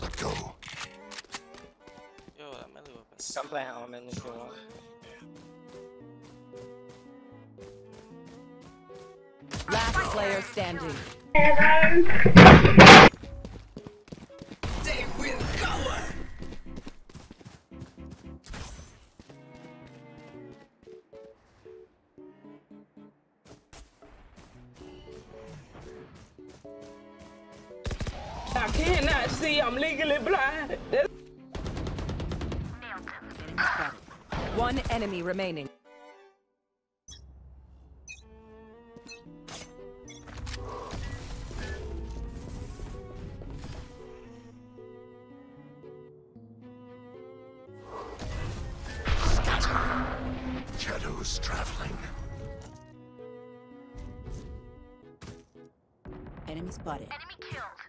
Let go. Yo, that melee weapon. Come play Omen if you want. Last player standing. I cannot see. I'm legally blind. That's One enemy remaining. Scatter. Shadows traveling. Enemy spotted. Enemy killed.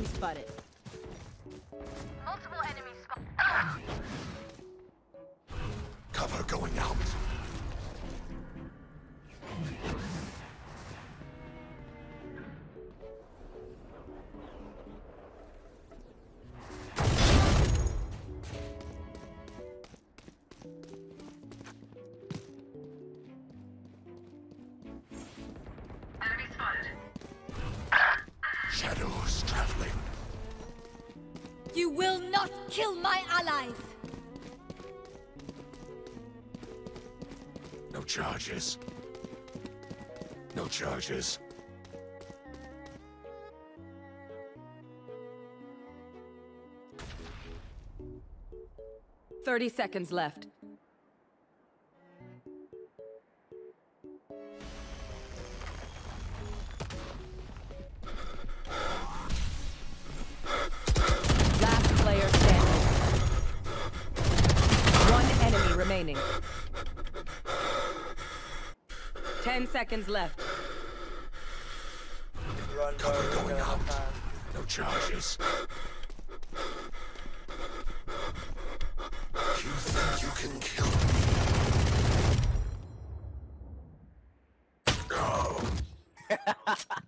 Enemy spotted. Multiple enemies spotted. Cover going out. You will not kill my allies! No charges. No charges. Thirty seconds left. Ten seconds left. Run, Cover going out. No charges. You think you can kill me? Go!